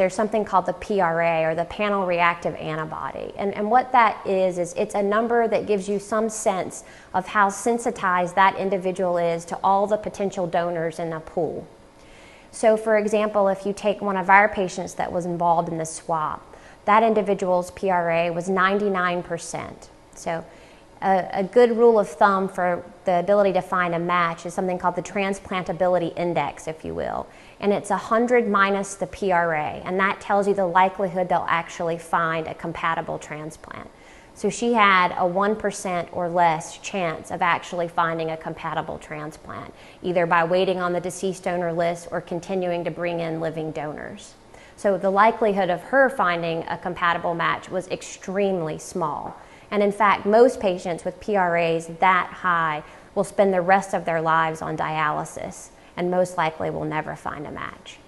there's something called the PRA or the panel reactive antibody. And, and what that is, is it's a number that gives you some sense of how sensitized that individual is to all the potential donors in a pool. So, for example, if you take one of our patients that was involved in the swap, that individual's PRA was 99%. So, a, a, good rule of thumb for the ability to find a match is something called the transplantability index, if you will. And it's 100 minus the PRA, and that tells you the likelihood they'll actually find a compatible transplant. So she had a 1% or less chance of actually finding a compatible transplant, either by waiting on the deceased donor list or continuing to bring in living donors. So the likelihood of her finding a compatible match was extremely small. And in fact, most patients with PRAs that high will spend the rest of their lives on dialysis and most likely will never find a match.